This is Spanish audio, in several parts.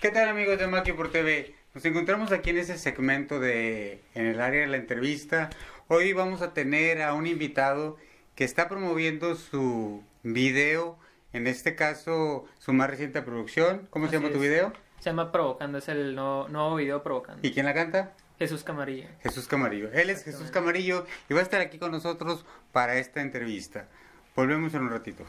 ¿Qué tal amigos de Maki por TV? Nos encontramos aquí en ese segmento de en el área de la entrevista. Hoy vamos a tener a un invitado que está promoviendo su video, en este caso su más reciente producción. ¿Cómo se Así llama tu es. video? Se llama Provocando, es el nuevo, nuevo video Provocando. ¿Y quién la canta? Jesús Camarilla. Jesús Camarillo. Él es Jesús Camarillo y va a estar aquí con nosotros para esta entrevista. Volvemos en un ratito.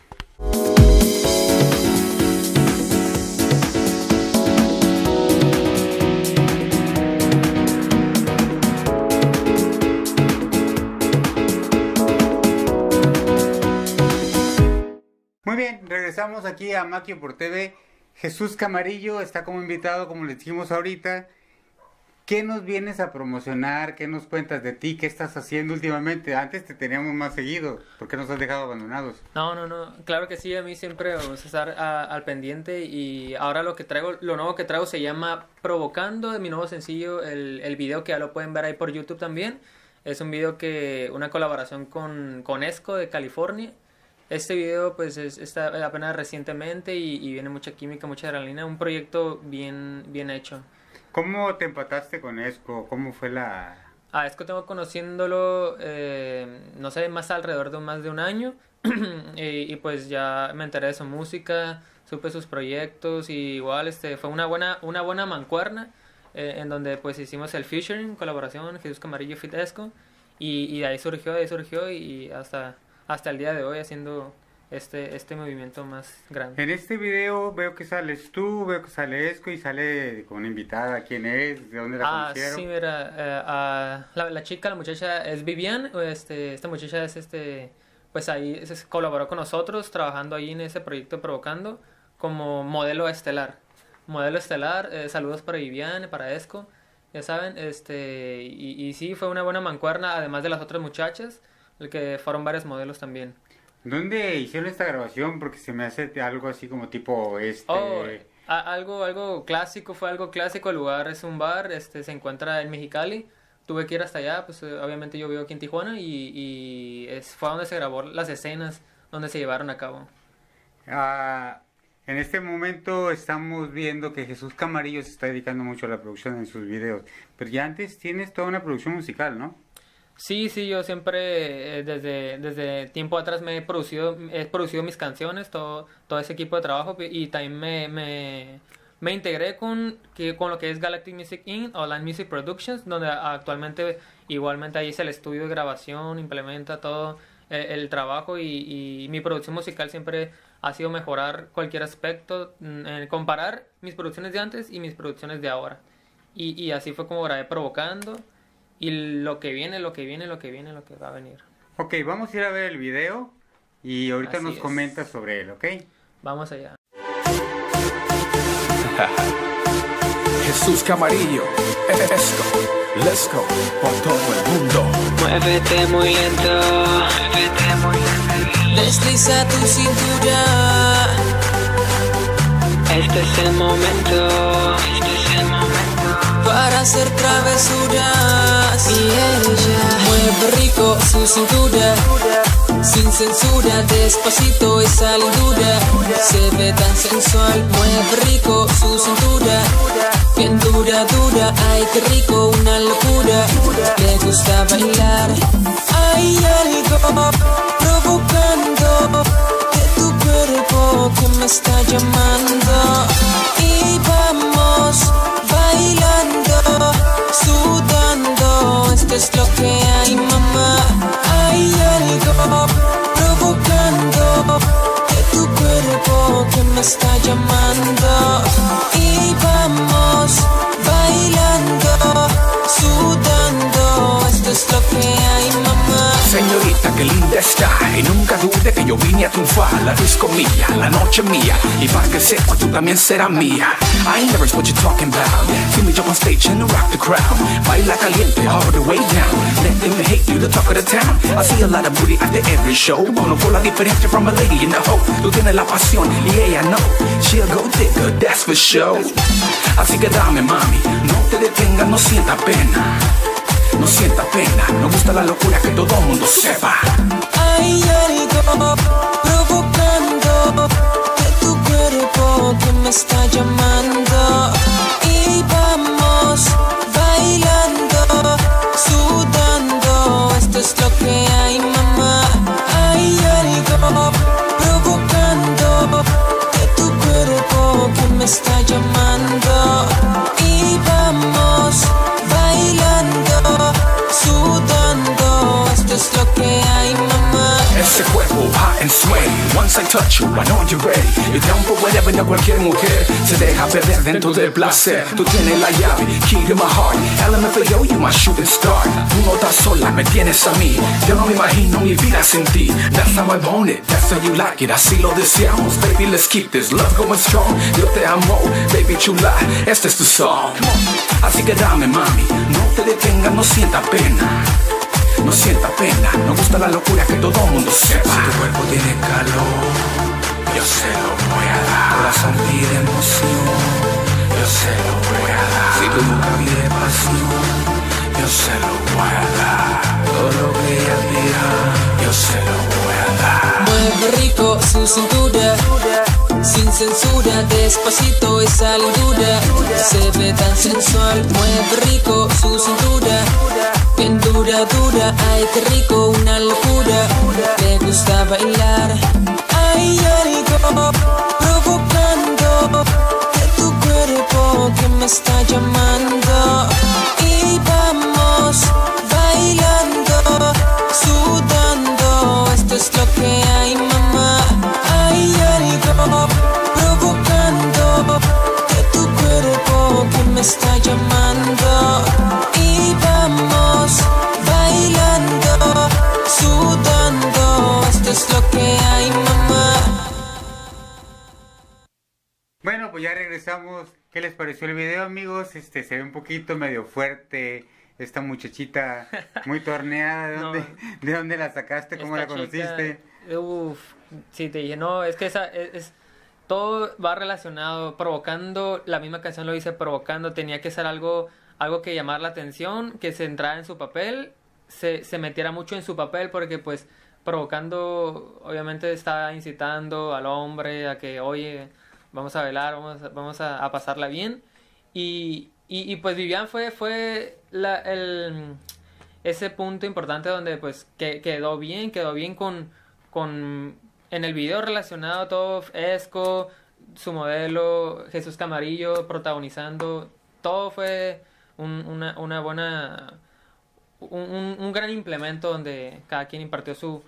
Muy bien, regresamos aquí a Maquio por TV. Jesús Camarillo está como invitado, como le dijimos ahorita. ¿Qué nos vienes a promocionar? ¿Qué nos cuentas de ti? ¿Qué estás haciendo últimamente? Antes te teníamos más seguido. ¿Por qué nos has dejado abandonados? No, no, no. Claro que sí, a mí siempre vamos a estar a- al pendiente y ahora lo que traigo, lo nuevo que traigo se llama Provocando, mi nuevo sencillo, el, el video que ya lo pueden ver ahí por YouTube también. Es un video que, una colaboración con, con Esco de California. Este video pues es, está apenas recientemente y, y viene mucha química, mucha adrenalina, un proyecto bien, bien hecho. ¿Cómo te empataste con Esco? ¿Cómo fue la...? A Esco tengo conociéndolo, eh, no sé, más alrededor de más de un año. y, y, pues ya me enteré de su música, supe sus proyectos y igual este fue una buena, una buena mancuerna eh, en donde pues hicimos el featuring, colaboración, Jesús Camarillo Fit Esco. Y, y de ahí surgió, de ahí surgió y hasta, hasta el día de hoy haciendo este, este movimiento más grande. En este video veo que sales tú, veo que sale Esco y sale con una invitada. ¿Quién es? ¿De dónde la Ah, conocieron? sí, mira, eh, ah, la, la chica, la muchacha es Vivian, este, esta muchacha es este, pues ahí se colaboró con nosotros trabajando ahí en ese proyecto Provocando como modelo estelar. Modelo estelar, eh, saludos para Vivian, para Esco, ya saben, este, y, y sí, fue una buena mancuerna, además de las otras muchachas, el que fueron varios modelos también. ¿Dónde hicieron esta grabación? Porque se me hace algo así como tipo este... Oh, algo, algo clásico, fue algo clásico. El lugar es un bar, este, se encuentra en Mexicali. Tuve que ir hasta allá, pues eh, obviamente yo vivo aquí en Tijuana y, y es, fue donde se grabó las escenas donde se llevaron a cabo. Ah, en este momento estamos viendo que Jesús Camarillo se está dedicando mucho a la producción en sus videos. Pero ya antes tienes toda una producción musical, ¿no? Sí, sí, yo siempre eh, desde, desde tiempo atrás me he producido, he producido mis canciones, todo, todo ese equipo de trabajo y también me, me, me integré con, que, con lo que es Galactic Music Inc. o Land Music Productions, donde actualmente igualmente ahí es el estudio de grabación, implementa todo el, el trabajo y, y mi producción musical siempre ha sido mejorar cualquier aspecto, mm, eh, comparar mis producciones de antes y mis producciones de ahora. Y, y así fue como grabé Provocando. Y lo que viene, lo que viene, lo que viene, lo que va a venir. Ok, vamos a ir a ver el video y ahorita Así nos es. comentas sobre él, ¿ok? Vamos allá. Jesús Camarillo, esto, let's go, por todo el mundo. Muévete muy lento, muévete muy lento. Desliza tu cintura, Este es el momento, este es el momento. Para hacer travesuras. Y ella mueve rico su cintura, sin censura, despacito esa lindura. Se ve tan sensual, mueve rico su cintura, bien dura, dura. Ay, qué rico, una locura. Le gusta bailar, hay algo provocando de tu cuerpo que me está llamando. Y vamos bailando, sudando. Esto es lo que hay, mamá. Hay algo provocando de tu cuerpo que me está llamando. Y Y nunca dude que yo vine a triunfar. La disco mía, la noche mía. Y para que sepa, tú también serás mía. I ain't never what you talking about. See me jump on stage and rock the crowd. Baila caliente all the way down. Let them hate you, the talk of the town. I see a lot of booty after every show. Bueno, por la diferencia from a lady in the hoe Tú tienes la pasión y ella no. She'll go digger, that's for sure. Así que dame, mami No te detengas, no sienta pena no sienta pena, no gusta la locura que todo mundo sepa. Ay, Hay algo provocando de tu cuerpo que me está llamando. Y vamos bailando, sudando, esto es lo que hay, mamá. Ay, Hay algo touch you, I know you're ready. Down for whatever, no cualquier mujer se deja perder dentro del placer. Tú tienes la llave, key to my heart. Yo, you my shooting star. Tú no estás sola, me tienes a mí. Yo no me imagino mi vida sin ti. That's how I want it, that's how you like it. Así lo deseamos, baby, let's keep this love going strong. Yo te amo, baby chula, este es tu song. Así que dame, mami, no te detengas, no sienta pena. No sienta pena, no gusta la locura que todo mundo sepa. Si tu cuerpo tiene calor, yo se lo voy a dar. Corazón pide emoción, yo se lo voy a dar. Si tu boca pide pasión, yo se lo voy a dar. Todo lo que ella pida, yo se lo voy a dar. Mueve rico su cintura, censura, despacito esa lindura. Se ve tan sensual, mueve rico su cintura, bien dura, dura. Ay, qué rico, una locura. Te gusta bailar, hay algo provocando de tu cuerpo que me está llamando. Y vamos bailando, sudando. Esto es lo que hay, mamá. Hay algo de tu cuerpo que me está llamando. Y vamos bailando, sudando. Esto es lo que hay, mamá. Bueno, pues ya regresamos. ¿Qué les pareció el video, amigos? Este se ve un poquito medio fuerte. Esta muchachita muy torneada. ¿De No. dónde, ¿de dónde la sacaste? ¿Cómo la conociste? chica, Uf, sí, te dije, no, es que esa, es, es- todo va relacionado, provocando, la misma canción lo dice, provocando, tenía que ser algo, algo que llamar la atención, que se entrara en su papel, se, metiera mucho en su papel, porque pues provocando, obviamente está incitando al hombre a que, oye, vamos a bailar, vamos, a- pasarla bien, y, pues Vivian fue, fue ese punto importante donde pues que, quedó bien, quedó bien con, con en el video relacionado todo Esco, su modelo, Jesús Camarillo protagonizando, todo fue un- una, buena un, un- gran implemento donde cada quien impartió su,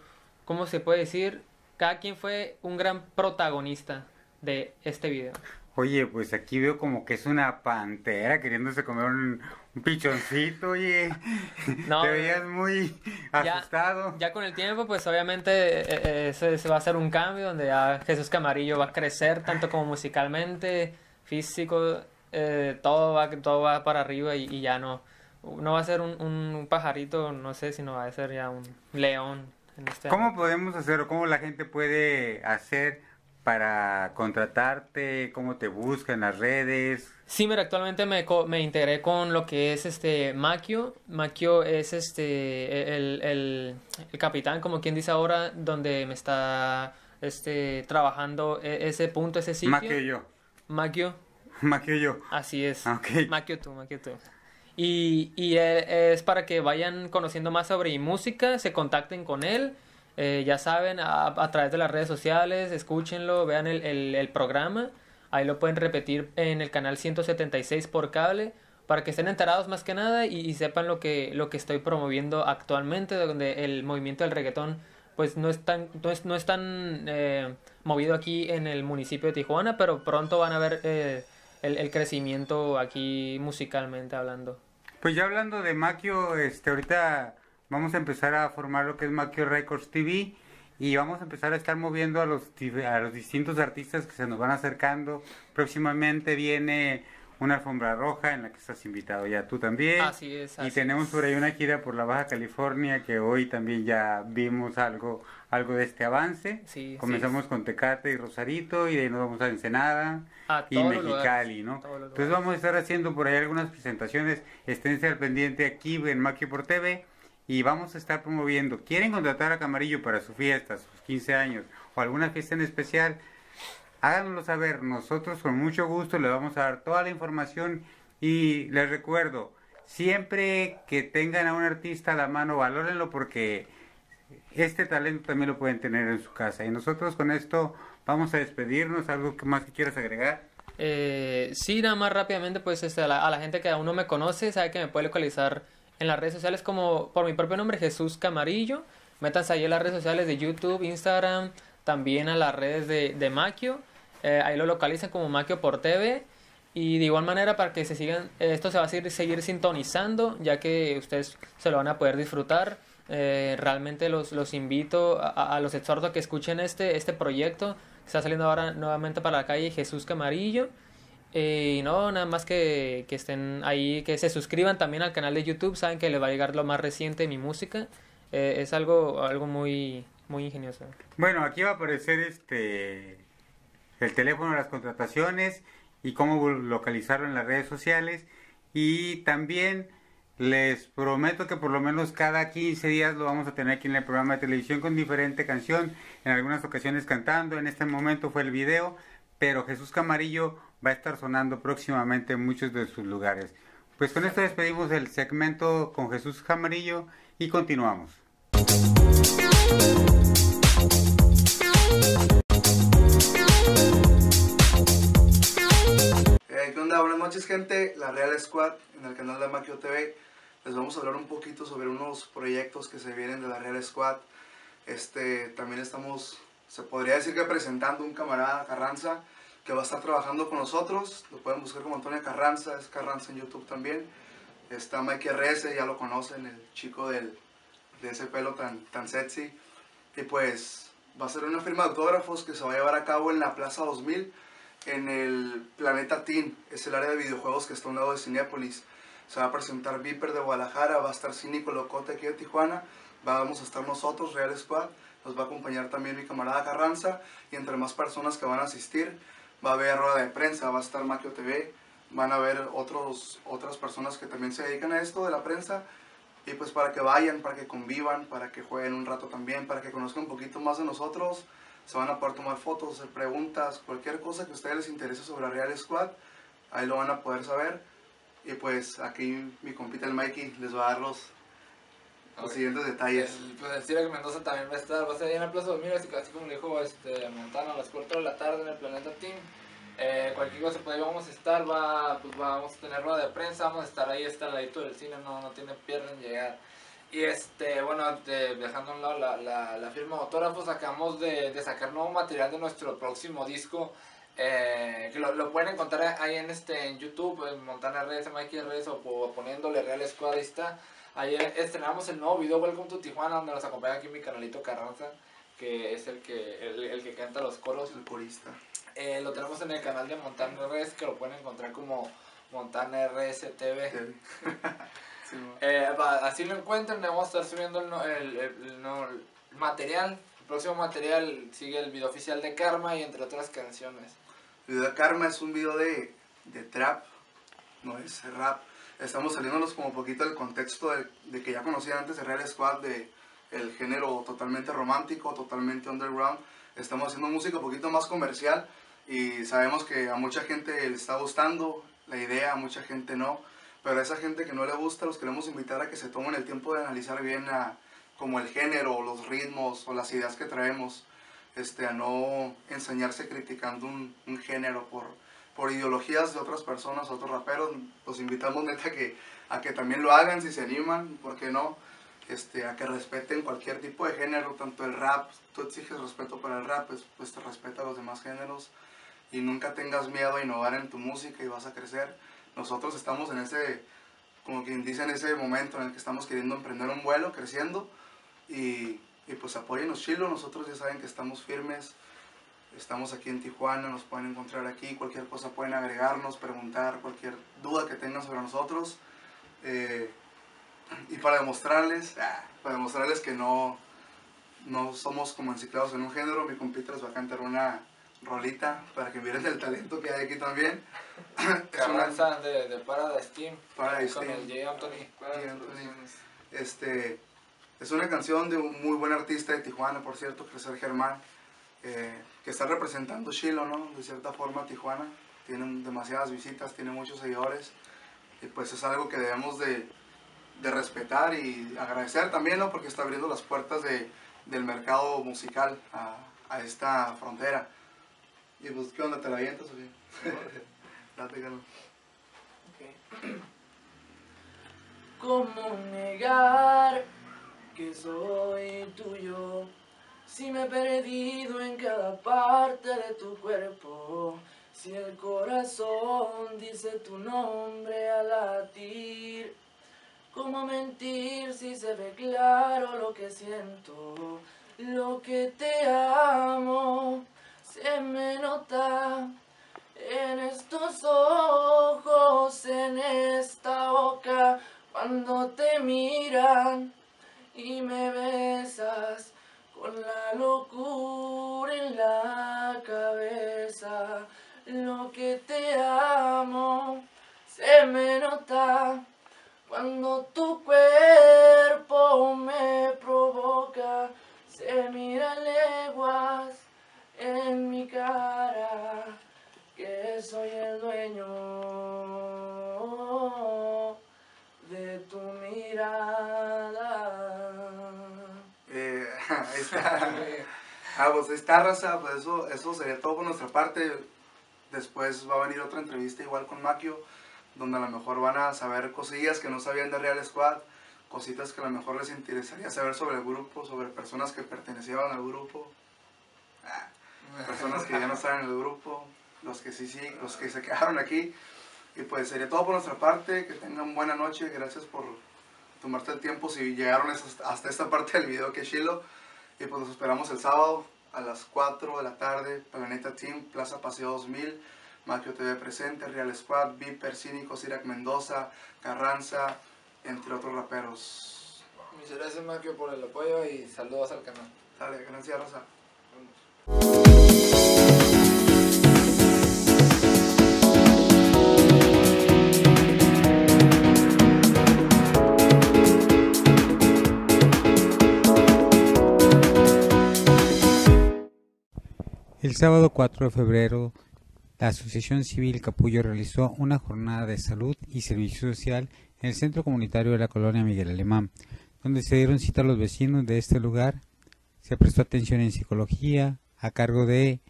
¿cómo se puede decir? Cada quien fue un gran protagonista de este video. Oye, pues aquí veo como que es una pantera queriéndose comer un pichoncito, oye. No, Te no, veías muy Ya- asustado. Ya con el tiempo, pues obviamente eh, eh, ese, ese va a ser un cambio donde ya Jesús Camarillo va a crecer tanto como musicalmente, físico, eh, todo va todo va para arriba y, y ya no no va a ser un, un pajarito, no sé, sino va a ser ya un león. En este ¿Cómo podemos hacer o cómo la gente puede hacer para contratarte? ¿Cómo te busca en las redes? Sí, mira, actualmente me, me integré con lo que es este Makio. Makio es este el, el, el capitán, como quien dice ahora, donde me está este trabajando e- ese punto, ese sitio. Que yo. Makio, Más que yo. así es. Ah, ok. Makio tú, Makio tú. Y, y eh, es para que vayan conociendo más sobre mi música, se contacten con él. Eh, ya saben, a, a través de las redes sociales, escúchenlo, vean el, el- programa. Ahí lo pueden repetir en el canal 176 por cable para que estén enterados más que nada y, y sepan lo que, lo que estoy promoviendo actualmente, donde el movimiento del reggaetón pues no es tan, no es, no es tan eh, movido aquí en el municipio de Tijuana, pero pronto van a ver eh, el, el crecimiento aquí musicalmente hablando. Pues ya hablando de Maquio, este, ahorita vamos a empezar a formar lo que es Maquio Records TV y vamos a empezar a estar moviendo a los, a los distintos artistas que se nos van acercando. Próximamente viene una alfombra roja en la que estás invitado ya tú también. Así es, Y así tenemos es. por ahí una gira por la Baja California que hoy también ya vimos algo, algo de este avance. Sí, Comenzamos con Tecate y Rosarito y de ahí nos vamos a Ensenada A y Mexicali, lugares, ¿no? Entonces vamos a estar haciendo por ahí algunas presentaciones, esténse al pendiente aquí en Maqui por TV y vamos a estar promoviendo. ¿Quieren contratar a Camarillo para su fiesta, sus 15 años o alguna fiesta en especial? Háganoslo saber, nosotros con mucho gusto le vamos a dar toda la información y les recuerdo, siempre que tengan a un artista a la mano, valórenlo porque este talento también lo pueden tener en su casa. Y nosotros con esto vamos a despedirnos, algo más que quieras agregar. Eh, sí, nada más rápidamente, pues este, a, la, a la gente que aún no me conoce, sabe que me puede localizar en las redes sociales como por mi propio nombre, Jesús Camarillo. Métanse ahí en las redes sociales de YouTube, Instagram, también a las redes de, de Maquio. Eh, ahí lo localizan como Maquio por TV. Y de igual manera para que se sigan, esto se va a seguir, seguir sintonizando, ya que ustedes se lo van a poder disfrutar. Eh, realmente los, los invito, a, a los exhorto a que escuchen este, este proyecto está saliendo ahora nuevamente para la calle Jesús Camarillo. Y no, nada más que, que estén ahí, que se suscriban también al canal de YouTube, saben que les va a llegar lo más reciente de mi música. Eh, es algo, algo muy, muy ingenioso. Bueno, aquí va a aparecer este el teléfono de las contrataciones y cómo localizarlo en las redes sociales. Y también les prometo que por lo menos cada 15 días lo vamos a tener aquí en el programa de televisión con diferente canción, en algunas ocasiones cantando, en este momento fue el video, pero Jesús Camarillo va a estar sonando próximamente en muchos de sus lugares. Pues con esto despedimos el segmento con Jesús Camarillo y continuamos. Eh, ¿Qué onda? Buenas noches gente, la Real Squad en el canal de Maquio TV. Les vamos a hablar un poquito sobre unos proyectos que se vienen de la Real Squad. Este, también estamos, se podría decir que presentando un camarada Carranza que va a estar trabajando con nosotros. Lo pueden buscar como Antonio Carranza, es Carranza en YouTube también. Está Mikey RS, ya lo conocen, el chico del, de ese pelo tan, tan sexy. Y pues va a ser una firma de autógrafos que se va a llevar a cabo en la Plaza 2000, en el Planeta Teen. Es el área de videojuegos que está a un lado de Cinepolis. Se va a presentar Viper de Guadalajara, va a estar Cínico Locote aquí de Tijuana. Vamos a estar nosotros, Real Squad. Nos va a acompañar también mi camarada Carranza y entre más personas que van a asistir. Va a haber rueda de prensa, va a estar Maquio TV, van a haber otros, otras personas que también se dedican a esto de la prensa. Y pues para que vayan, para que convivan, para que jueguen un rato también, para que conozcan un poquito más de nosotros. Se van a poder tomar fotos, hacer preguntas, cualquier cosa que a ustedes les interese sobre Real Squad, ahí lo van a poder saber. Y pues aquí mi compita el Mikey les va a dar los, los siguientes detalles. El, pues el Ciro Mendoza también va a estar, va a estar ahí en la Plaza 2000, así, así como dijo este, Montana a las 4 de la tarde en el Planeta Team. Eh, cualquier cosa, pues ahí vamos a estar, va, pues vamos a tener rueda de prensa, vamos a estar ahí, está al ladito del cine, no, no tiene pierde en llegar. Y este, bueno, de- dejando a un lado la, la, la firma de autógrafos, acabamos de, de sacar nuevo material de nuestro próximo disco. eh, que lo, lo pueden encontrar ahí en este en YouTube, en Montana RS, Mikey RS o po- poniéndole Real Squad, ahí está. Ayer estrenamos el nuevo video Welcome to Tijuana, donde nos acompaña aquí mi canalito Carranza, que es el que, el, el que canta los coros. El corista. Eh, lo tenemos en el canal de Montana RS, que lo pueden encontrar como Montana RS TV. Sí. Eh, así lo encuentran, le vamos a estar subiendo el, el- el material. El próximo material sigue el video oficial de Karma y entre otras canciones. El video de Karma es un video de, de trap, no es rap. Estamos saliéndonos como poquito del contexto de, de que ya conocían antes de Real Squad, de el género totalmente romántico, totalmente underground. Estamos haciendo música un poquito más comercial y sabemos que a mucha gente le está gustando la idea, a mucha gente no. Pero a esa gente que no le gusta, los queremos invitar a que se tomen el tiempo de analizar bien a, como el género, los ritmos o las ideas que traemos este, a no enseñarse criticando un, un género por, por ideologías de otras personas, otros raperos. Los invitamos neta que, a que también lo hagan si se animan, ¿por qué no? Este, a que respeten cualquier tipo de género, tanto el rap, tú exiges respeto para el rap, pues, pues te respeta a los demás géneros y nunca tengas miedo a innovar en tu música y vas a crecer. Nosotros estamos en ese, como quien dice, en ese momento en el que estamos queriendo emprender un vuelo, creciendo y, y pues apóyenos chilo, nosotros ya saben que estamos firmes, estamos aquí en Tijuana, nos pueden encontrar aquí, cualquier cosa pueden agregarnos, preguntar, cualquier duda que tengan sobre nosotros. eh, y para demostrarles, ah, para demostrarles que no, no somos como enciclados en un género, mi compita les va a cantar una rolita para que miren el talento que hay aquí también. Es una- de, de Paradise Team. Paradise con Team. el J. Anthony. J. Anthony. Este, es una canción de un muy buen artista de Tijuana, por cierto, el Germán, eh, que está representando Chilo, ¿no? De cierta forma Tijuana. Tienen demasiadas visitas, tiene muchos seguidores. Y pues es algo que debemos de, de respetar y agradecer también, ¿no? Porque está abriendo las puertas de, del mercado musical a, a esta frontera. Y pues, ¿qué onda? ¿Te la avientas o qué? Date, Carlos. ¿Cómo negar que soy tuyo Si me he perdido en cada parte de tu cuerpo, si el corazón dice tu nombre al latir, ¿cómo mentir si se ve claro lo que siento? Lo que te amo se me nota en estos ojos, en esta boca, cuando te miran y me besas con la locura en la cabeza. Lo que te amo se me nota cuando tu cuerpo me provoca. Se mira leguas en mi cara que soy el dueño de tu mirada. Ah, pues está, raza. Pues eso, eso sería todo por nuestra parte. Después va a venir otra entrevista igual con Maquio, donde a lo mejor van a saber cosillas que no sabían de Real Squad, cositas que a lo mejor les interesaría saber sobre el grupo, sobre personas que pertenecían al grupo, Ah, personas que ya no están en el grupo, los que sí, sí, los que se quedaron aquí. Y pues sería todo por nuestra parte. Que tengan buena noche. Gracias por tomarte el tiempo si llegaron hasta esta parte del video que chilo. Y pues nos esperamos el sábado a las 4 de la tarde. Planeta Team, Plaza Paseo 2000. Maquio TV presente, Real Squad, Viper, Cínico, Sirac Mendoza, Carranza, entre otros raperos. Muchas gracias, Maquio, por el apoyo y saludos al canal. Dale, gracias, Rosa. El sábado 4 de febrero, la Asociación Civil Capullo realizó una jornada de salud y servicio social en el centro comunitario de la colonia Miguel Alemán, donde se dieron cita a los vecinos de este lugar. Se prestó atención en psicología a cargo de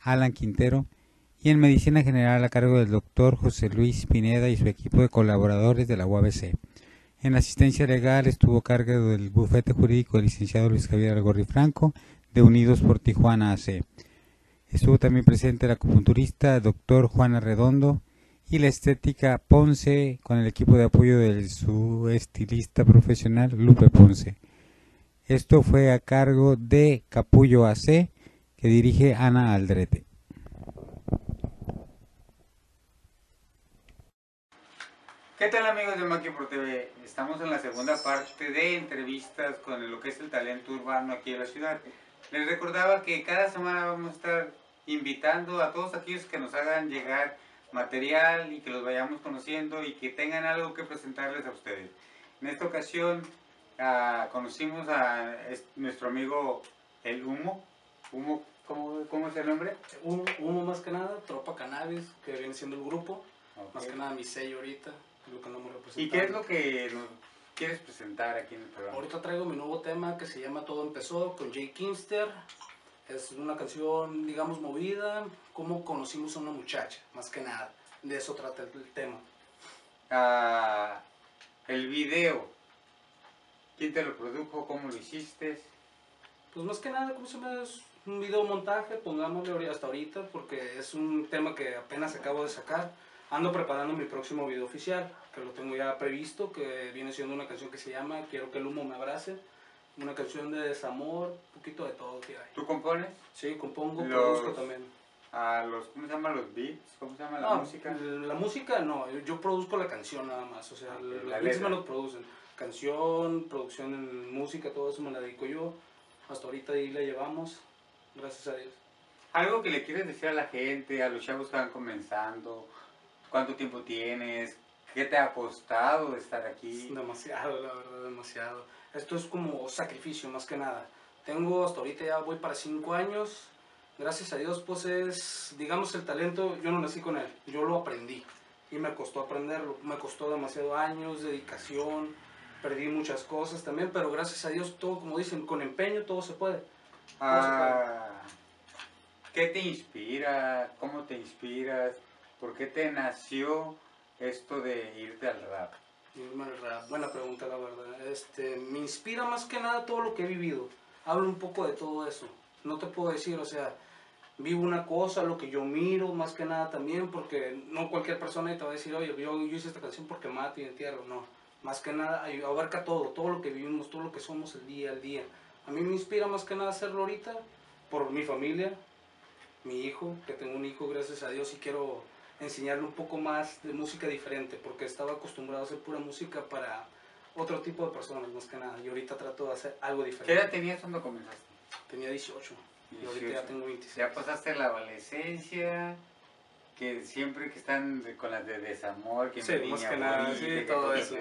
Alan Quintero y en medicina general a cargo del doctor José Luis Pineda y su equipo de colaboradores de la UABC. En asistencia legal estuvo a cargo del bufete jurídico el licenciado Luis Javier Algorri Franco de Unidos por Tijuana AC. Estuvo también presente el acupunturista doctor Juan Arredondo y la estética Ponce con el equipo de apoyo de su estilista profesional Lupe Ponce. Esto fue a cargo de Capullo AC que dirige Ana Aldrete. ¿Qué tal amigos de Maqui Pro TV? Estamos en la segunda parte de entrevistas con lo que es el talento urbano aquí en la ciudad. Les recordaba que cada semana vamos a estar invitando a todos aquellos que nos hagan llegar material y que los vayamos conociendo y que tengan algo que presentarles a ustedes. En esta ocasión ah, conocimos a es- nuestro amigo El Humo. Humo ¿cómo, ¿Cómo es el nombre? Uno más que nada, Tropa Cannabis, que viene siendo el grupo. Más que nada mi sello ahorita, lo que andamos representando. ¿Y qué es lo que nos quieres presentar aquí en el programa? Ahorita traigo mi nuevo tema que se llama Todo Empezó con Jay Kimster. Es una canción, digamos, movida, cómo conocimos a una muchacha, más que nada. De eso trata el, tema. Ah, el video. ¿Quién te lo produjo? ¿Cómo lo hiciste? Pues más que nada, ¿cómo se llama? Es un video montaje, pongámosle hasta ahorita, porque es un tema que apenas acabo de sacar. Ando preparando mi próximo video oficial, que lo tengo ya previsto, que viene siendo una canción que se llama Quiero que el humo me abrace. Una canción de desamor, un poquito de todo que hay. ¿Tú compones? Sí, compongo, Los- produzco también. A los, ¿Cómo se llaman los beats? ¿Cómo se llama la No, música? La música no, yo produzco la canción nada más, o sea, Ok, los la beats me los producen. Canción, producción en música, todo eso me la dedico yo. Hasta ahorita ahí la llevamos, gracias a Dios. Algo que le quieres decir a la gente, a los chavos que van comenzando, cuánto tiempo tienes, qué te ha costado estar aquí. Demasiado, la verdad, demasiado. Esto es como sacrificio, más que nada. Tengo hasta ahorita ya voy para cinco años. Gracias a Dios, pues es, digamos, el talento, yo no nací con él, yo lo aprendí. Y me costó aprenderlo, me costó demasiado años, dedicación, perdí muchas cosas también, pero gracias a Dios, todo, como dicen, con empeño todo se puede. Ah, ¿Qué te inspira? ¿Cómo te inspiras? ¿Por qué te nació esto de irte al rap? Irme al rap, Buena pregunta, la verdad. Este, me inspira más que nada todo lo que he vivido. hablo un poco de todo eso. No te puedo decir, o sea, vivo una cosa, lo que yo miro, más que nada también, porque no cualquier persona te va a decir, oye, yo, hice esta canción porque mato y entierro, no. Más que nada, abarca todo, todo lo que vivimos, todo lo que somos el día al día. A mí me inspira más que nada hacerlo ahorita por mi familia, mi hijo, que tengo un hijo, gracias a Dios, y quiero enseñarle un poco más de música diferente, porque estaba acostumbrado a hacer pura música para otro tipo de personas, más que nada. Y ahorita trato de hacer algo ¿Qué diferente. edad tenías cuando comenzaste? Tenía 18 y ahorita 18. ya tengo 26. Ya pasaste la adolescencia, que siempre que están con las de desamor, que Sí, me más que nada, morir, sí, que todo todo eso.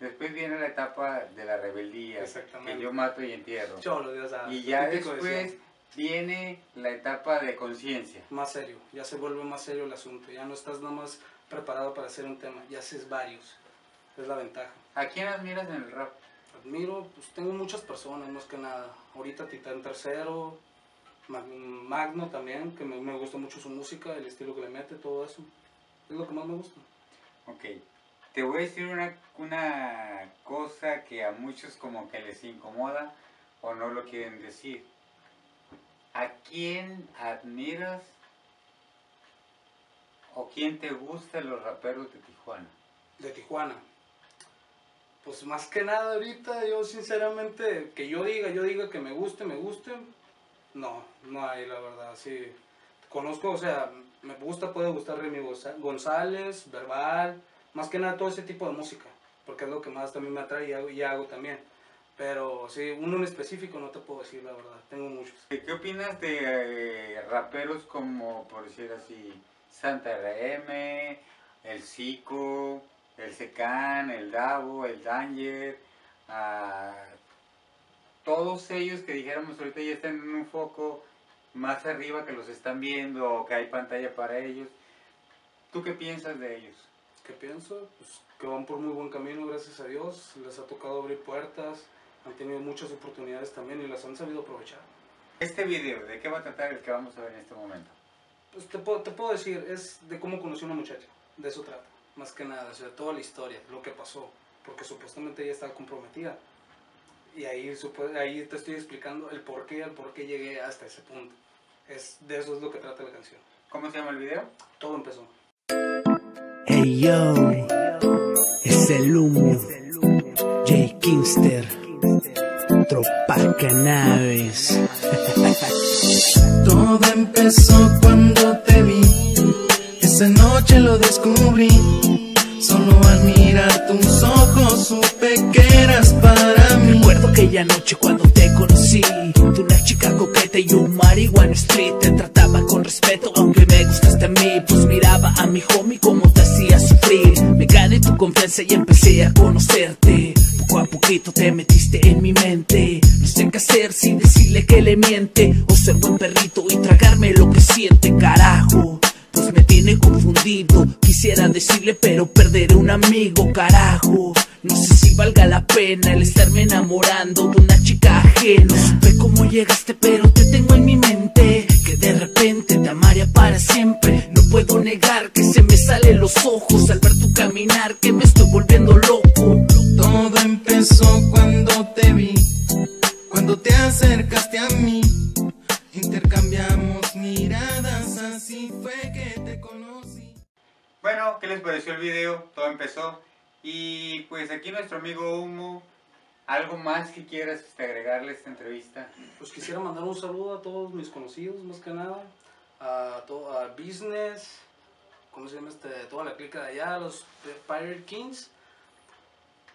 Después viene la etapa de la rebeldía, que yo mato y entierro. Cholo, ya sabes, Y ya después Sion. Viene la etapa de conciencia. Más serio, ya se vuelve más serio el asunto. Ya no estás nada más preparado para hacer un tema, ya haces varios. Es la ventaja. ¿A quién admiras en el rap? Admiro, pues tengo muchas personas, más que nada. Ahorita Titán Tercero, Mag- Magno también, que me, me gusta mucho su música, el estilo que le mete, todo eso. Es lo que más me gusta. Ok, te voy a decir una, una cosa que a muchos como que les incomoda o no lo quieren decir. ¿A quién admiras o quién te gusta los raperos de Tijuana? de Tijuana. Pues más que nada ahorita, yo sinceramente, que yo diga, yo diga que me guste, me guste, no, no hay la verdad, sí. Conozco, o sea, me gusta, puede gustar Remy González, Verbal, más que nada todo ese tipo de música, porque es lo que más también me atrae y hago, y hago también. Pero sí, uno en específico no te puedo decir la verdad, tengo muchos. ¿Qué qué opinas de eh, raperos como, por decir así, Santa RM, el Zico, el Secan, el Davo, el Danger, ah, todos ellos que dijéramos ahorita ya están en un foco más arriba que los están viendo o que hay pantalla para ellos? ¿Tú qué piensas de ellos? ¿Qué pienso? Pues que van por muy buen camino, gracias a Dios. Les ha tocado abrir puertas, han tenido muchas oportunidades también y las han sabido aprovechar. Este video, ¿de qué va a tratar el que vamos a ver en este momento? Pues te puedo, te puedo decir, es de cómo conocí a una muchacha. De eso trata, más que nada. O sea, toda la historia, lo que pasó. Porque supuestamente ella estaba comprometida. Y ahí, ahí te estoy explicando el por qué, el por qué llegué hasta ese punto. Es, de eso es lo que trata la canción. ¿Cómo se llama el video? Todo empezó. Hey yo, es el humo. Jay Kingster, Tropa Cannabis. Todo empezó cuando te vi. Esa noche lo descubrí. Solo al mirar tus ojos supe que eras para mí. Recuerdo aquella noche cuando te conocí. Tú una chica coqueta y un marihuana street. Te trataba con respeto, aunque me gustaste a mí. Pues miraba a mi homie como te hacía sufrir. Me gané tu confianza y empecé a conocerte. Poco a poquito te metiste en mi mente. Hacer decirle que le miente. O ser buen perrito y tragarme lo que siente, carajo. Pues me tiene confundido. Quisiera decirle, pero perderé un amigo, carajo. No sé si valga la pena el estarme enamorando de una chica ajena. No supe cómo llegaste, pero te tengo en mi mente. Que de repente te amaría para siempre. No puedo negar que se me salen los ojos al ver tu caminar, que me estoy volviendo loco. Todo empezó te acercaste a mí. Intercambiamos miradas, así fue que te conocí. Bueno, ¿qué les pareció el video? Todo empezó. Y pues aquí nuestro amigo Humo, ¿algo más que quieras este, agregarle a esta entrevista? Pues quisiera mandar un saludo a todos mis conocidos, más que nada. A, to- a Business, ¿cómo se llama este? Toda la clica de allá, los Pirate Kings.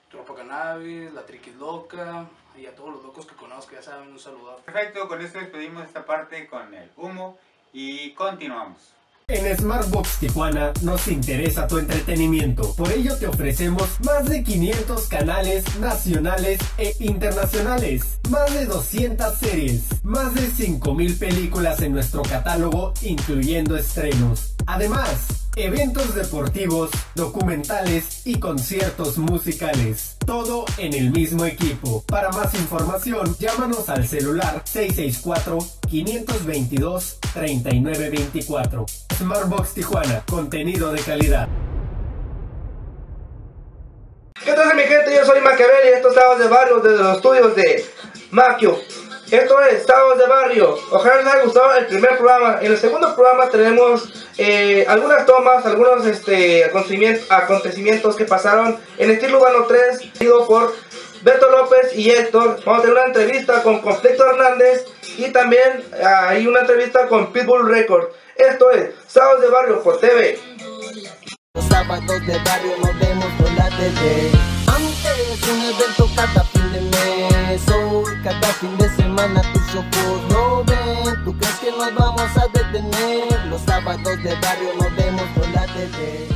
Tropa Cannabis, la Triquis Loca, y a todos los locos que conozco, ya saben, un saludo. Perfecto, con esto despedimos esta parte con el Humo y continuamos. En Smartbox Tijuana nos interesa tu entretenimiento, por ello te ofrecemos más de 500 canales nacionales e internacionales, más de 200 series, más de 5000 películas en nuestro catálogo incluyendo estrenos. Además, eventos deportivos, documentales y conciertos musicales. Todo en el mismo equipo. Para más información, llámanos al celular 664-522-3924. Smartbox Tijuana, contenido de calidad. ¿Qué tal mi gente? Yo soy Maquiavel y estos sábados de barrio desde los estudios de Maquio Esto es Sábados de Barrio. Ojalá les haya gustado el primer programa. En el segundo programa tenemos eh, algunas tomas, algunos este, acontecimientos, que pasaron en estilo urbano 3, sido por Beto López y Héctor. Vamos a tener una entrevista con Conflicto Hernández y también ah, hay una entrevista con Pitbull Record. Esto es Sábados de Barrio por TV. Sábados de barrio nos vemos por la TV. Antes un evento cada tus ojos no ven. ¿Tú crees que nos vamos a detener? Los sábados de barrio nos vemos por la TV.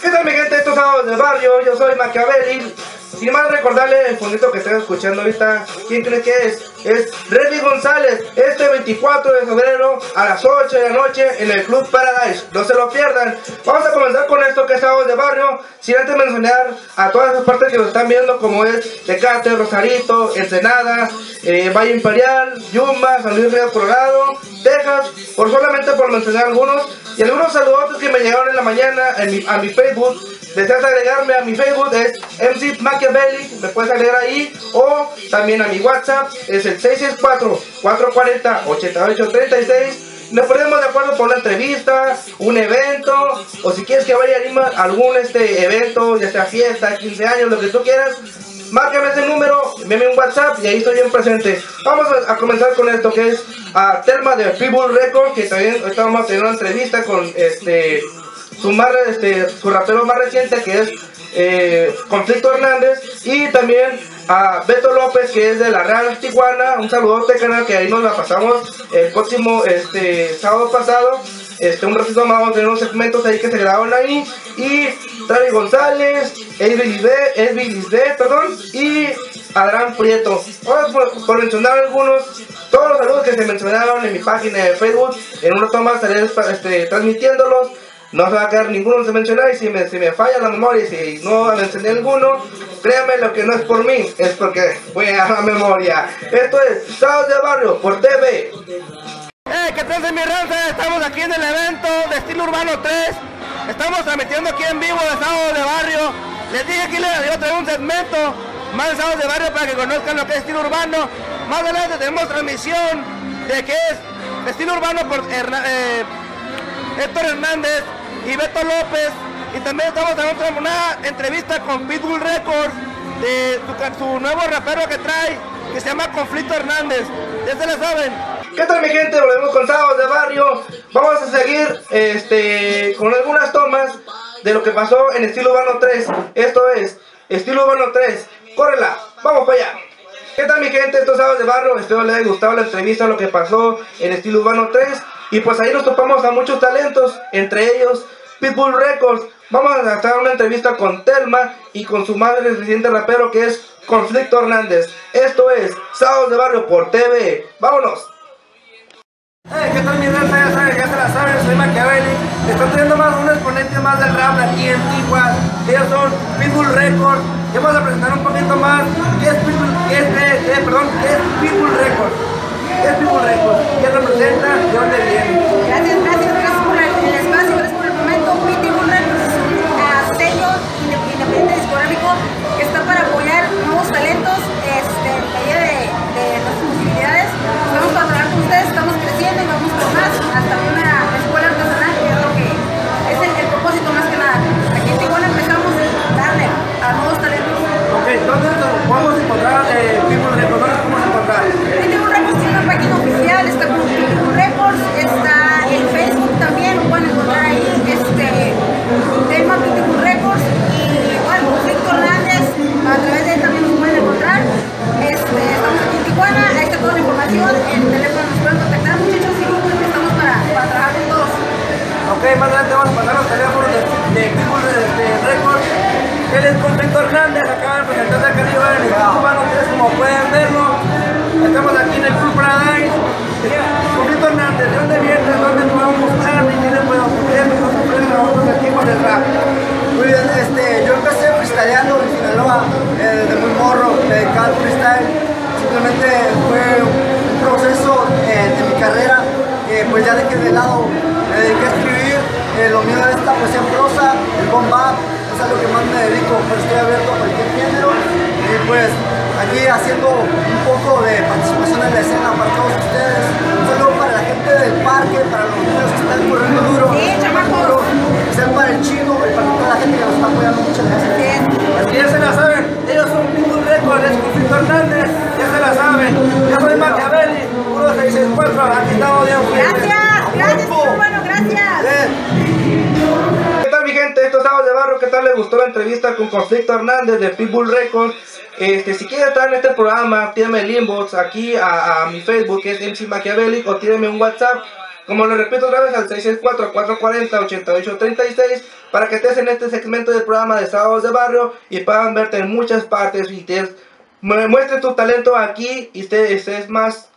¿Qué tal mi gente? Estos sábados de barrio, yo soy Machiavelli. Sin más recordarle el fondito que están escuchando ahorita, ¿quién cree que es? Es Reddy González, este 24 de febrero a las 8 de la noche en el Club Paradise. No se lo pierdan. Vamos a comenzar con esto que es sábados de barrio, sin antes mencionar a todas las partes que lo están viendo, como es Tecate, Rosarito, Ensenada, eh, Valle Imperial, Yuma, San Luis Río Colorado, Texas, por solamente por mencionar algunos, y algunos saludos que me llegaron en la mañana en mi- a mi Facebook. Deseas agregarme a mi Facebook, es MC Machiavelli, me puedes agregar ahí, o también a mi WhatsApp, es el 664-440-8836. Nos ponemos de acuerdo por una entrevista, un evento, o si quieres que vaya a algún este evento, ya sea fiesta, 15 años, lo que tú quieras, márcame ese número, envíame un WhatsApp y ahí estoy bien presente. Vamos a, comenzar con esto que es a Telma de Pitbull Record, que también ahorita vamos a tener una entrevista con este su más este su rapero más reciente que es eh, Conflicto Hernández y también a Beto López que es de la Real Tijuana. Un saludote canal que ahí nos la pasamos el próximo este sábado pasado. Este un ratito más vamos a tener unos segmentos ahí que se grabaron ahí. Y Travis González Edwin Lisbeth, perdón y Adrián Prieto. Ahora por, por mencionar algunos todos los saludos que se mencionaron en mi página de Facebook en una toma estaré este, transmitiéndolos no se va a quedar ninguno sin mencionar y si me, si me falla la memoria y si no mencioné alguno, créanme lo que no es por mí, es porque voy a la memoria. Esto es Sábados de Barrio por TV. ¡Eh! ¿Qué tal de mi raza? Estamos aquí en el evento de estilo urbano 3. Estamos transmitiendo aquí en vivo de Sábados de Barrio. Les dije que les iba a traer un segmento más de Sábados de Barrio para que conozcan lo que es estilo urbano. Más adelante tenemos transmisión de qué es estilo urbano por Herna- eh, Héctor Hernández y Beto López. Y también estamos en otra una entrevista con Pitbull Records de su, nuevo rapero que trae, que se llama Conflicto Hernández. Ya se la saben. ¿Qué tal mi gente? Volvemos con Sábados de Barrio. Vamos a seguir este, con algunas tomas de lo que pasó en Estilo Urbano 3. Esto es Estilo Urbano 3. ¡Córrela! ¡Vamos para allá! ¿Qué tal mi gente? Estos sábados de barrio, espero les haya gustado la entrevista, lo que pasó en Estilo Urbano 3 y pues ahí nos topamos a muchos talentos, entre ellos Pitbull Records. Vamos a hacer una entrevista con Telma y con su madre reciente rapero que es Conflicto Hernández. Esto es Sábados de Barrio por TV. ¡Vámonos! Hey, ¿qué tal mi raza? Ya se la saben, soy Machiavelli. Estoy trayendo más un exponente más del rap aquí en Tijuana. Ellos son Pitbull Records. Y vamos a presentar un poquito más qué es Pitbull, qué es, eh, eh, perdón, qué es Pitbull Records. ¿Qué es Pitbull Records? ¿Quién representa? ¿De dónde viene? freestyle. Simplemente fue un proceso eh, de mi carrera pues ya dejé de lado. Me dediqué a escribir, eh, lo mío es la poesía en prosa, el bomba, es a lo que más me dedico, pues estoy abierto a cualquier género. Y pues aquí haciendo un poco de participación en la escena para todos ustedes. Un saludo para la gente del parque, para los niños que están corriendo duro. Sí, chamacos. Especial para el chino y para toda la gente que nos está apoyando. Muchas gracias. Ya se la saben. Ellos es Cufito Hernández, ya se la saben. Yo soy Machiavelli, 164, aquí estamos de Gracias, gracias, bueno, gracias. ¿Qué tal mi gente? Esto es Sábado de Barro, ¿qué tal les gustó la entrevista con Conflicto Hernández de Pitbull Records? Este, si quieren estar en este programa, tírenme el inbox aquí a, mi Facebook, que es MC Machiavelli, o tírenme un WhatsApp como lo repito otra vez al 664-440-8836 para que estés en este segmento del programa de Sábados de Barrio y puedan verte en muchas partes y te mu- muestres tu talento aquí y estés, más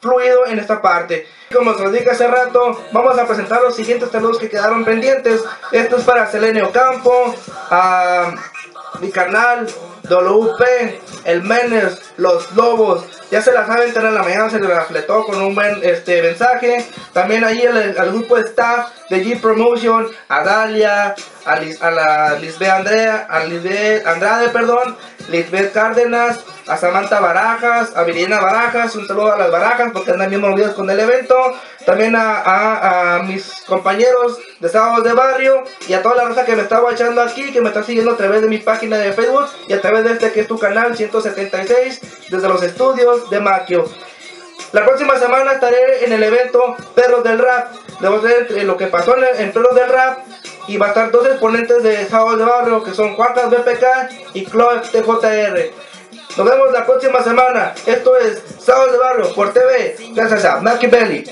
fluido en esta parte. Como se los dije hace rato, vamos a presentar los siguientes saludos que quedaron pendientes. Esto es para Selene Ocampo, a mi carnal, WP, el Menes, los Lobos. Ya se la saben, tener la mañana se le fletó con un buen este, mensaje. También ahí el, grupo de staff de G Promotion, a Dalia, a, la Lisbeth Andrea, a Lisbeth Andrade, perdón, Lisbeth Cárdenas, a Samantha Barajas, a Viriena Barajas, un saludo a las Barajas porque andan bien movidos con el evento. También a, mis compañeros de Sábados de Barrio y a toda la raza que me está watchando aquí, que me está siguiendo a través de mi página de Facebook y a través de este que es tu canal 176 desde los estudios de Maquio. La próxima semana estaré en el evento Perros del Rap. Debo ver lo que pasó en, en Perros del Rap. Y va a estar dos exponentes de Sábados de Barrio, que son Juancas BPK y Chloe TJR. Nos vemos la próxima semana. Esto es Sábados de Barrio por TV. Gracias a Mackie Belly.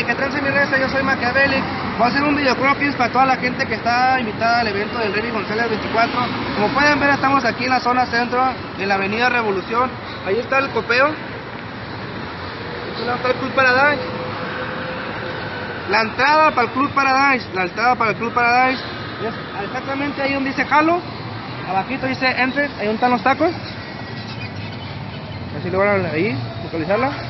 Hey, ¿qué tal, mi raza? Yo soy Machiavelli. Voy a hacer un video croquis para toda la gente que está invitada al evento del Remy González 24. Como pueden ver, estamos aquí en la zona centro, en la avenida Revolución. Ahí está el copeo. Está el Club Paradise. La entrada para el Club Paradise. La entrada para el Club Paradise. Es exactamente ahí donde dice Halo. Abajito dice Enter. Ahí donde están los tacos. Así logran ahí, localizarla.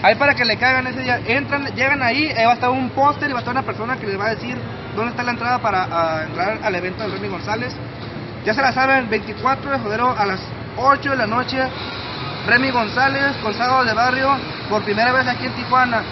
Ahí para que le caigan ese día, entran, llegan ahí, ahí va a estar un póster y va a estar una persona que les va a decir dónde está la entrada para entrar al evento del Remy González. Ya se la saben, 24 de febrero a las 8 de la noche, Remy González con Sábado de Barrio, por primera vez aquí en Tijuana.